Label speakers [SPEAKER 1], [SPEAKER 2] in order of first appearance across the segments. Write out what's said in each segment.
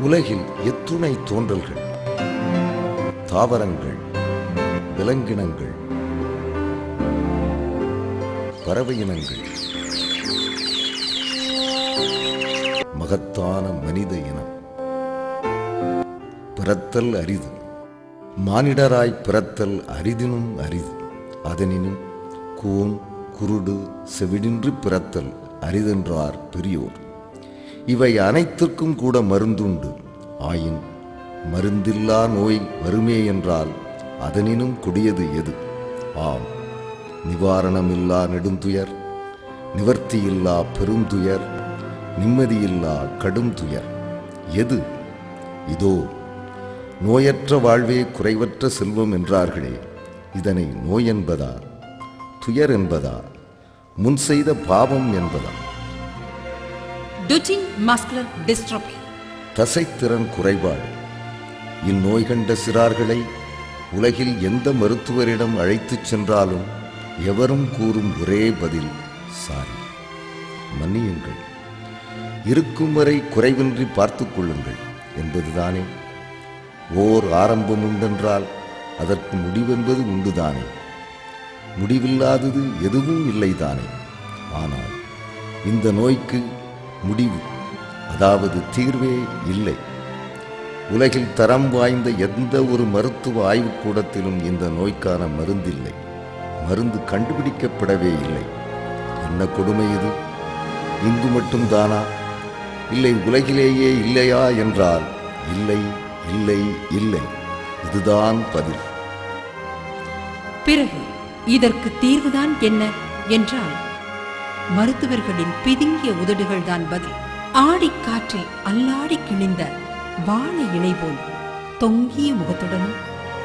[SPEAKER 1] உலகில் எத்துணை தோன்றல்கள் தாவரங்கள் விலங்கினங்கள் பறவையினங்கள் மகத்தான மனித இனம் பிறத்தல் அரிது மானிடராய் பிறத்தல் அரிதினும் அரிது. அதனினும் கூன் குருடு செவிடின்றி பிறத்தல் அரிதென்றார் பெரியோர். இவை அனைத்திற்கும் கூட மருந்துண்டு. ஆயின் மருந்தில்லா நோய் வருமே என்றால் அதனினும் கொடியது எது? ஆம் நிவாரணமில்லா நெடுந்துயர் நிவர்த்தியில்லா பெருந்துயர் நிம்மதியில்லா கடும் துயர் எது? இதோ நோயற்ற வாழ்வே குறைவற்ற செல்வம் என்றார்களே. இதனை நோய் என்பதா? துயர் என்பதா? முன் செய்த பாவம் என்பதா. தசைத்திறன் குறைபாடு. இந்நோய் கண்ட சிறார்களை உலகில் எந்த மருத்துவரிடம் அழைத்துச் சென்றாலும் எவரும் கூறும் ஒரே பதில் சாரி. மன்னியுங்கள். இருக்கும் வரை குறைவின்றி பார்த்துக் கொள்ளுங்கள் என்பதுதானே. ஓர் ஆரம்பம் உண்டென்றால் அதற்கு முடிவென்பது உண்டுதானே. முடிவில்லாதது எதுவும் இல்லைதானே. ஆனால் இந்த நோய்க்கு முடிவு அதாவது தீர்வே இல்லை. உலகில் தரம் வாய்ந்த எந்த ஒரு மருத்துவ ஆய்வுக்கூடத்திலும் இந்த நோய்க்கான மருந்தில்லை. மருந்து கண்டுபிடிக்கப்படவே இல்லை. என்ன கொடுமை இது? இங்கு மட்டும் தானா இல்லை உலகிலேயே இல்லையா என்றால் இல்லை இல்லை இல்லை. இதுதான் பதில்.
[SPEAKER 2] பிறகு இதற்கு தீர்வுதான் என்ன என்றால் மருத்துவர்களின் பிதுங்கிய உதடுகள் தான் பதில். ஆடி காற்றை அல்லாடி கிழிந்த வாழை இணை போல் தொங்கிய முகத்துடனும்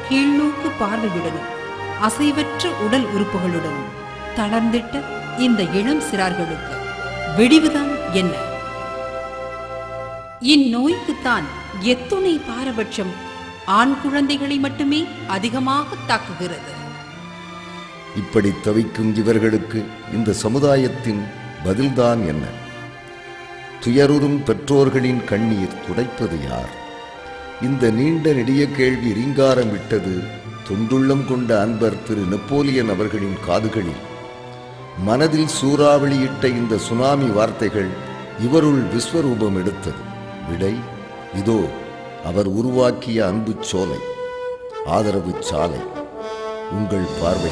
[SPEAKER 2] கீழ்நோக்கு பார்வையுடனும் அசைவற்ற உடல் உறுப்புகளுடனும் தளர்ந்திட்ட இந்த இளம் சிறார்களுக்கு வெடிவுதான் என்ன? இந்நோய்க்குத்தான் எத்துணை பாரபட்சம் ஆண் குழந்தைகளை மட்டுமே அதிகமாக தாக்குகிறது.
[SPEAKER 1] இப்படி தவிக்கும் இவர்களுக்கு இந்த சமுதாயத்தின் பதில்தான் என்ன? துயருறும் பெற்றோர்களின் கண்ணீர் துடைப்பது யார்? இந்த நீண்ட நெடிய கேள்வி ரீங்காரம் விட்டது தொண்டுள்ளம் கொண்ட அன்பர் திரு நெப்போலியன் அவர்களின் காதுகளில். மனதில் சூறாவளியிட்ட இந்த சுனாமி வார்த்தைகள் இவருள் விஸ்வரூபம் எடுத்தது. விடை இதோ. அவர் உருவாக்கிய அன்பு சோலை ஆதரவு சாலை உங்கள் பார்வை.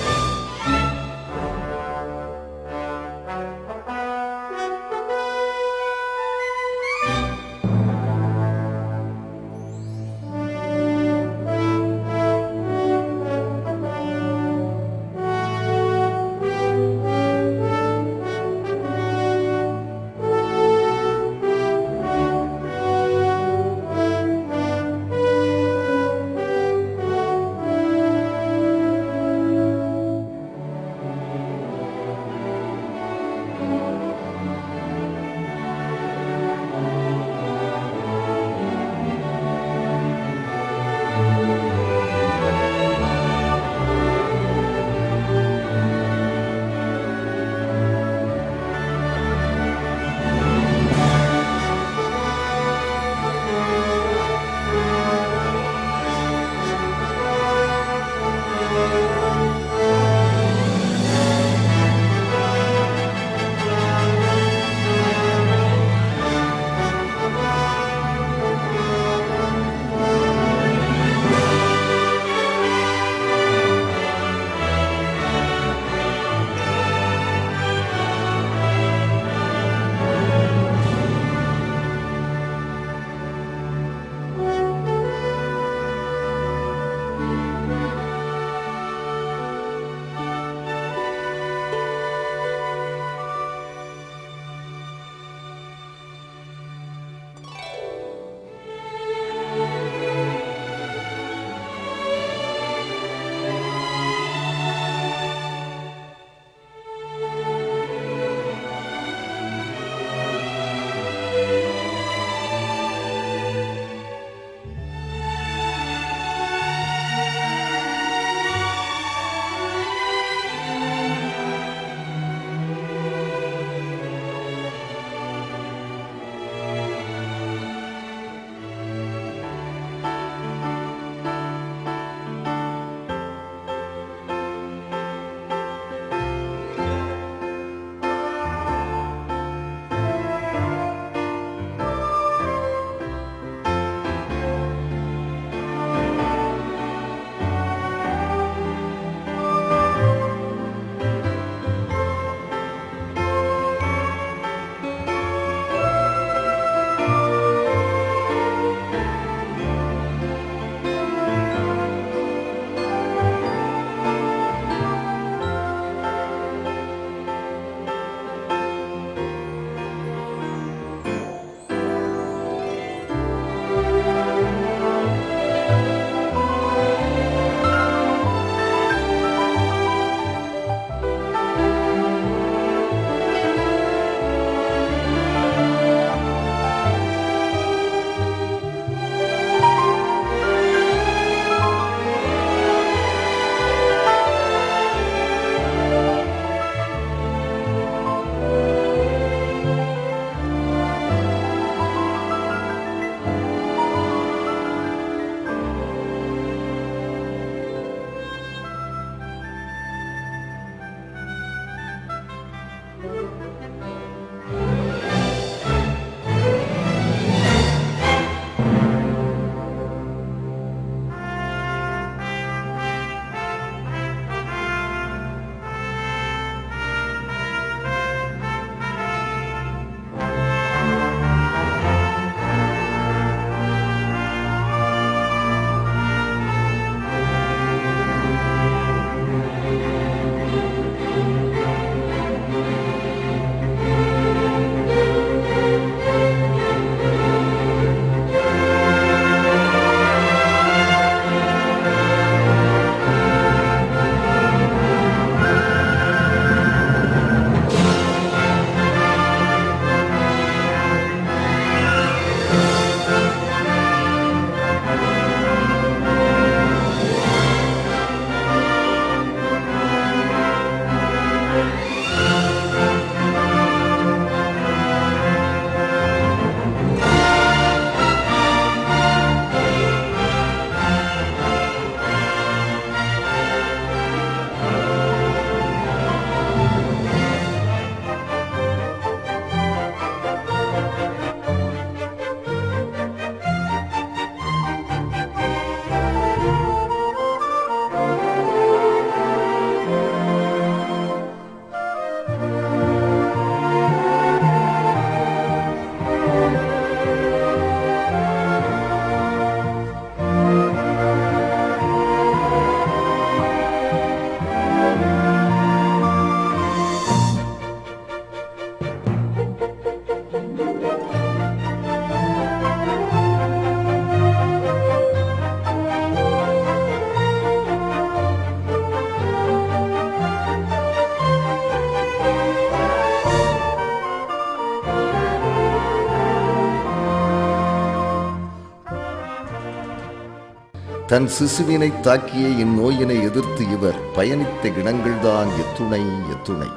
[SPEAKER 1] தன் சிசுவினை தாக்கிய இந்நோயினை எதிர்த்து இவர் பயணித்த இடங்கள்தான் எத்துணை எத்துணை.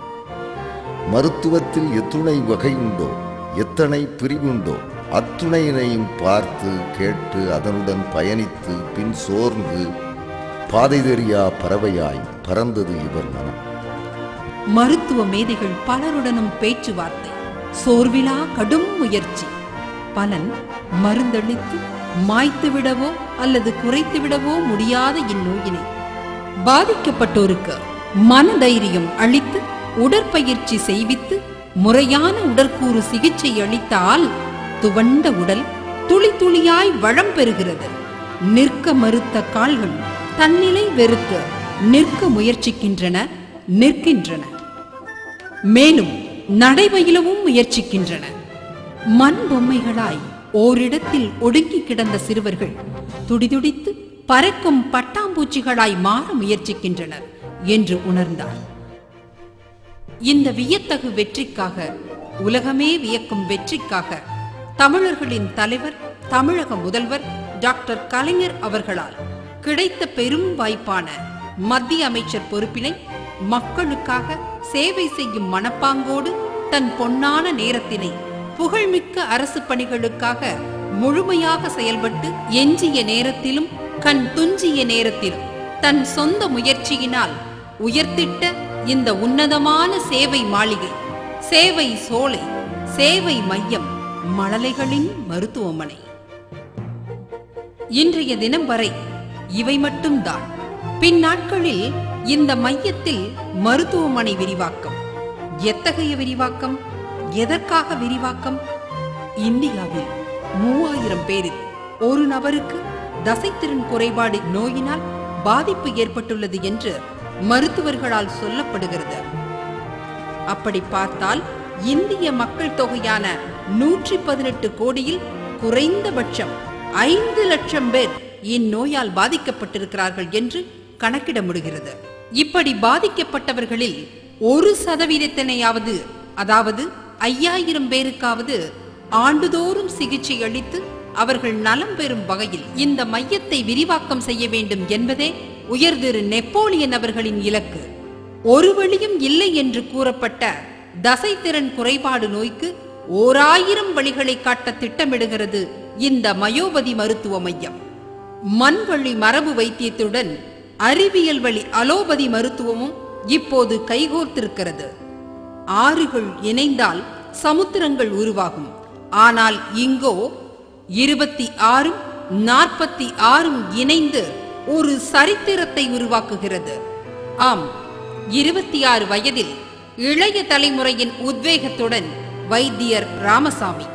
[SPEAKER 1] மருத்துவத்தில் எத்துணை வகை உண்டோ? எத்தனை பிரிவுண்டோ அத்துணையினையும் பார்த்து கேட்டு அதனுடன் பயணித்து பின் சோர்ந்து பாதை தெரியா பறவையாய் பறந்தது இவர் மனம்.
[SPEAKER 2] மருத்துவ மேதைகள் பலருடனும் பேச்சுவார்த்தை சோர்விலா கடும் முயற்சி. பலன் மருந்தளித்து மாய்த்து விடவோ அல்லது குறைத்துவிடவோ முடியாத இந்நோயினை. பாதிக்கப்பட்டோருக்கு மனதைரியம் அளித்து உடற்பயிற்சி செய்வித்து முறையான உடற்கூறு சிகிச்சை அளித்தால் துவண்ட உடல் துளி துளியாய் வளம் பெறுகிறது. நிற்க மறுத்த கால்கள் தன்னிலை வெறுக்க நிற்க முயற்சிக்கின்றன நிற்கின்றன. மேலும் நடைபயிலவும் முயற்சிக்கின்றன. மண் பொம்மைகளாய் ஓரிடத்தில் ஒடுங்கி கிடந்த சிறுவர்கள் துடிதுடித்து பறக்கும் பட்டாம்பூச்சிகளாய் மாற முயற்சிக்கின்றனர் என்று உணர்ந்தார். இந்த வியத்தகு வெற்றிக்காக உலகமே வியக்கும் வெற்றிக்காக தமிழர்களின் தலைவர் தமிழக முதல்வர் டாக்டர் கலைஞர் அவர்களால் கிடைத்த பெரும் வாய்ப்பான மத்திய அமைச்சர் பொறுப்பினை மக்களுக்காக சேவை செய்யும் மனப்பாங்கோடு தன் பொன்னான நேரத்தினை புகழ்மிக்க அரசு பணிகளுக்காக முழுமையாக செயல்பட்டு எஞ்சிய நேரத்திலும் கண் துஞ்சிய நேரத்திலும் தன் சொந்த முயற்சியினால் உயர்த்திட்ட இந்த உன்னதமான சேவை மாளிகை சேவை சோலை சேவை மையம் மழலைகளின் மருத்துவமனை. இன்றைய தினம் வரை இவை மட்டும்தான். பின் நாட்களில் இந்த மையத்தில் மருத்துவமனை விரிவாக்கம் எத்தகைய விரிவாக்கம்? எதற்காக விரிவாக்கம்? இந்தியாவில் மூவாயிரம் பேரில் ஒரு நபருக்கு தசைத்திறன் குறைபாடு நோயினால் பாதிப்பு ஏற்பட்டுள்ளது என்று மருத்துவர்களால் சொல்லப்படுகிறது. அப்படி பார்த்தால் இந்திய மக்கள் தொகையான நூற்றி பதினெட்டு கோடியில் குறைந்தபட்சம் ஐந்து லட்சம் பேர் இந்நோயால் பாதிக்கப்பட்டிருக்கிறார்கள் என்று கணக்கிட முடிகிறது. இப்படி பாதிக்கப்பட்டவர்களில் ஒரு சதவீதத்தினையாவது அதாவது ஐயாயிரம் பேருக்காவது ஆண்டுதோறும் சிகிச்சை அளித்து அவர்கள் நலம் பெறும் வகையில் இந்த மையத்தை விரிவாக்கம் செய்ய வேண்டும் என்பதே உயர்திரு நெப்போலியன் அவர்களின் இலக்கு. ஒரு வழியும் இல்லை என்று கூறப்பட்ட தசைத்திறன் குறைபாடு நோய்க்கு ஓராயிரம் வழிகளை காட்ட திட்டமிடுகிறது இந்த மயோபதி மருத்துவ மையம். மண் வழி மரபு வைத்தியத்துடன் அறிவியல் வழி அலோபதி மருத்துவமும் இப்போது கைகோர்த்திருக்கிறது. ஆறுகள் இணைந்தால் சமுத்திரங்கள் உருவாகும். ஆனால் இங்கோ இருபத்தி ஆறும் நாற்பத்தி ஆறும் இணைந்து ஒரு சரித்திரத்தை உருவாக்குகிறது. ஆம் இருபத்தி ஆறு வயதில் இளைய தலைமுறையின் உத்வேகத்துடன் வைத்தியர் ராமசாமி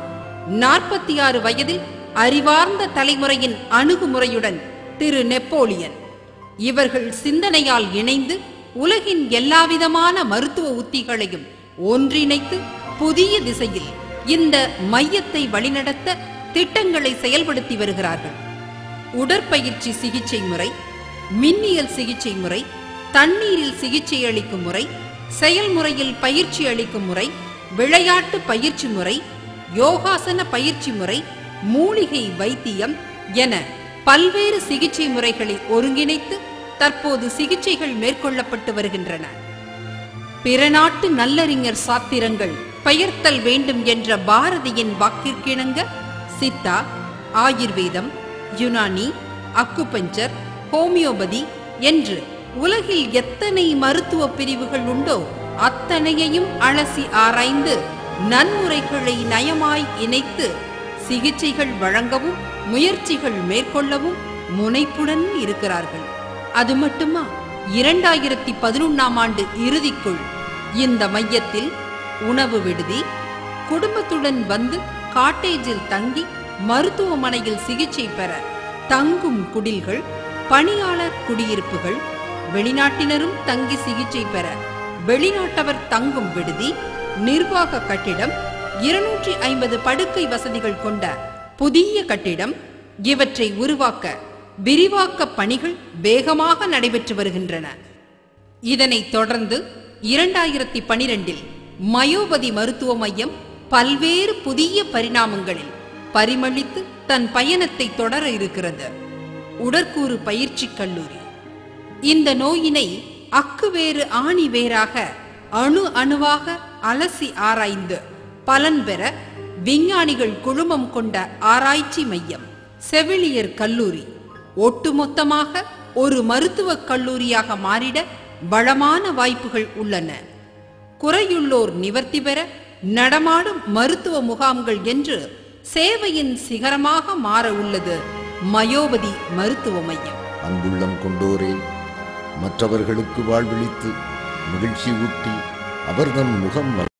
[SPEAKER 2] நாற்பத்தி ஆறு வயதில் அறிவார்ந்த தலைமுறையின் அணுகுமுறையுடன் திரு நெப்போலியன். இவர்கள் சிந்தனையால் இணைந்து உலகின் எல்லாவிதமான மருத்துவ உத்திகளையும் ஒன்றிணைத்து புதிய திசையில் இந்த மையத்தை வழிநடத்த திட்டங்களை செயல்படுத்தி வருகிறார்கள். உடற்பயிற்சி சிகிச்சை முறை மின்னியல் சிகிச்சை முறை தண்ணீரில் சிகிச்சை அளிக்கும் முறை செயல்முறையில் பயிற்சி அளிக்கும் முறை விளையாட்டு பயிற்சி முறை யோகாசன பயிற்சி முறை மூலிகை வைத்தியம் என பல்வேறு சிகிச்சை முறைகளை ஒருங்கிணைத்து தற்போது சிகிச்சைகள் மேற்கொள்ளப்பட்டு வருகின்றன. பிற நாட்டு நல்லறிஞர் சாத்திரங்கள் பெயர்த்தல் வேண்டும் என்ற பாரதியின் வாக்கிற்கிணங்க சித்தா ஆயுர்வேதம் யுனானி அக்குபஞ்சர் ஹோமியோபதி என்று உலகில் எத்தனை மருத்துவ பிரிவுகள் உண்டோ அத்தனையையும் அலசி ஆராய்ந்து நன்முறைகளை நயமாய் இணைத்து சிகிச்சைகள் வழங்கவும் முயற்சிகள் மேற்கொள்ளவும் முனைப்புடன் இருக்கிறார்கள். அது மட்டுமா? இரண்டாயிரத்தி பதினொன்றாம் ஆண்டு இறுதிக்குள் இந்த மையத்தில் உணவு விடுதி குடும்பத்துடன் வந்து காட்டேஜில் தங்கி மருத்துவமனையில் சிகிச்சை பெற தங்கும் குடில்கள் பணியாளர் குடியிருப்புகள் வெளிநாட்டினரும் தங்கி சிகிச்சை பெற வெளிநாட்டவர் தங்கும் விடுதி நிர்வாக கட்டிடம் இருநூற்றி ஐம்பது படுக்கை வசதிகள் கொண்ட புதிய கட்டிடம் இவற்றை உருவாக்க விரிவாக்க பணிகள் வேகமாக நடைபெற்று வருகின்றன. இதனைத் தொடர்ந்து இரண்டாயிரத்தி பனிரெண்டில் மயோபதி மருத்துவ மையம் பல்வேறு புதிய பரிணாமங்களில் பரிமளித்து தன் பயணத்தை தொடர இருக்கிறது. உடற்கூறு பயிற்சி கல்லூரி. இந்த நோயினை அக்குவேறு ஆணி வேறாக அணு அணுவாக அலசி ஆராய்ந்து பலன் பெற விஞ்ஞானிகள் குழுமம் கொண்ட ஆராய்ச்சி மையம் செவிலியர் கல்லூரி. ஒட்டுமொத்தமாக ஒரு மருத்துவக் கல்லூரியாக மாறிட வளமான வாய்ப்புகள் உள்ளன. குறையுள்ளோர் நிவர்த்தி பெற நடமாடும் மருத்துவ முகாம்கள் என்று சேவையின் சிகரமாக மாற உள்ளது மயோபதி மருத்துவ மையம்.
[SPEAKER 1] அன்புள்ளம் கொண்டோரே மற்றவர்களுக்கு வாழ்வளித்து மகிழ்ச்சி ஊட்டி அவர்தம் முகம்